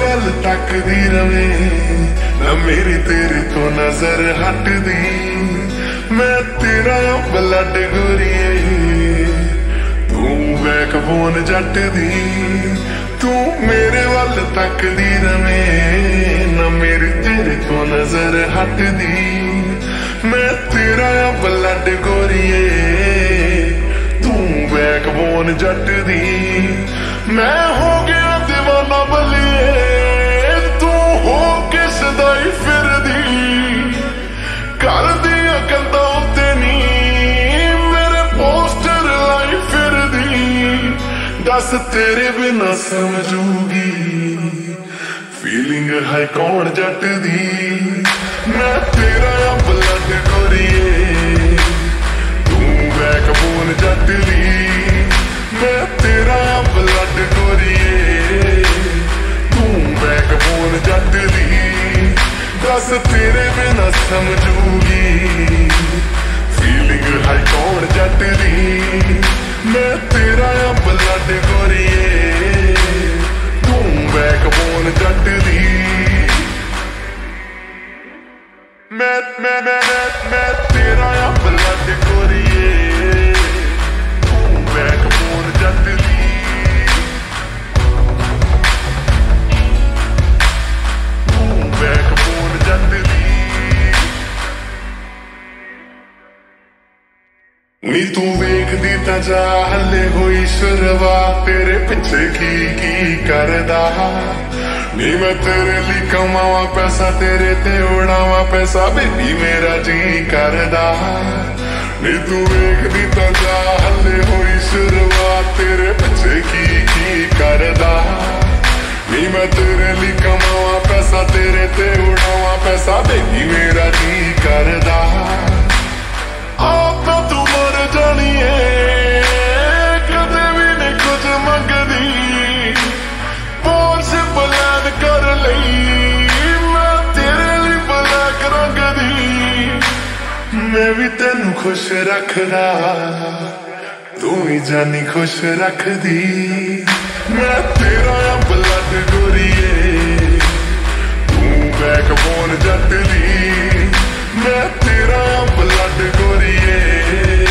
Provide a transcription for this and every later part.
ਵੱਲ ਤੱਕਦੀ ਰਵੇ, ਨਾ ਮੇਰੀ ਤੇਰੇ ਤੋਂ ਨਜ਼ਰ ਹਟਦੀ। ਮੈਂ ਤੇਰਾ ਬਲੱਡ ਗੋਰੀਏ, ਤੂੰ ਬੈਕਬੋਨ ਜੱਟ ਦੀ ਤੂੰ ਮੇਰੇ ਵੱਲ ਤੱਕਦੀ ਰਵੇ, ਨਾ ਮੇਰੀ ਤੇਰੇ ਤੋਂ ਨਜ਼ਰ ਹਟਦੀ। ਮੈਂ ਤੇਰਾ ਬਲੱਡ ਗੋਰੀਏ, ਤੂੰ ਬੈਕਬੋਨ ਜੱਟ ਦੀ ਮੈਂ ਹੋ ਦੱਸ ਤੇਰੇ ਬਿਨਾ ਸਮਝੂਗੀ। ਫੀਲਿੰਗ ਹੈ ਕੌਣ ਜੱਟ ਦੀ ਮੈਂ ਤੇਰਾ ਬਲੱਡ ਗੋਰੀਏ ਤੂੰ ਬੈਕਬੋਨ ਜੱਟ ਦੀ ਮੈਂ ਤੇਰਾ ਬਲੱਡ ਗੋਰੀਏ ਤੂੰ ਬੈਕਬੋਨ ਜੱਟ ਦੀ ਦੱਸ ਤੇਰੇ ਬਿਨਾ ਸਮਝੂਗੀ। ਫੀਲਿੰਗ ਹੈ ਕੌਣ ਜੱਟ ਦੀ ਮੈਂ ਤੇਰਾ ਬਲੱਡ ਗੋਰੀਏ ਤੂੰ ਬੈਕਬੋਨ ਜੱਟ ਦੀ। ਮੈਂ ਮੈਂ ਮੈਂ, ਮੈਂ- ਮੈਂ ਤੇਰਾ ਬਲੱਡ ਵੇਖਦੀ ਤਾਂ ਜਾ ਹੱਲੇ ਹੋਈ ਸ਼ੁਰੂਆਤ ਤੇਰੇ ਪਿੱਛੇ ਕੀ ਕੀ ਕਰਦਾ? ਨੀ ਮੈਂ ਤੇਰੇ ਲਈ ਕਮਾਵਾਂ ਪੈਸਾ, ਤੇਰੇ ਤੇ ਉਡਾਵਾਂ ਪੈਸਾ, ਬੇਬੀ ਮੇਰਾ ਜੀ ਕਰਦਾ। ਨੀ ਤੂੰ ਵੇਖਦੀ ਤਾਂ ਜਾ ਹੱਲੇ ਹੋਈ ਸ਼ੁਰੂਆਤ ਤੇਰੇ ਪਿੱਛੇ ਕੀ ਕੀ ਕਰਦਾ? ਨੀ ਮੈਂ ਤੇਰੇ ਲਈ ਕਮਾਵਾਂ ਪੈਸਾ, ਤੇਰੇ ਤੇ ਉਡਾਵਾਂ ਪੈਸਾ, ਬੇਬੀ ਮੇਰਾ ਜੀ ਕਰਦਾ। ਮੈਂ ਵੀ ਤੈਨੂੰ ਖੁਸ਼ ਰੱਖਦਾ। ਤੂੰ ਹੀ ਜਾਨੀ ਖੁਸ਼ ਰੱਖਦੀ। ਮੈਂ ਤੇਰਾ ਆ ਬਲੱਡ ਗੋਰੀਏ ਤੂੰ ਬੈਕਬੋਨ ਜੱਟ ਦੀ ਮੈਂ ਤੇਰਾ ਆ ਬਲੱਡ ਗੋਰੀਏ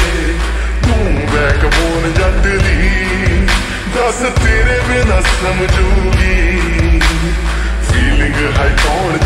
ਤੂੰ ਬੈਕਬੋਨ ਜੱਟ ਦੀ ਦੱਸ ਤੇਰੇ ਬਿਨਾ ਸਮਝੂਗੀ। ਫੀਲਿੰਗ ਹਾਈ ਕੌਣ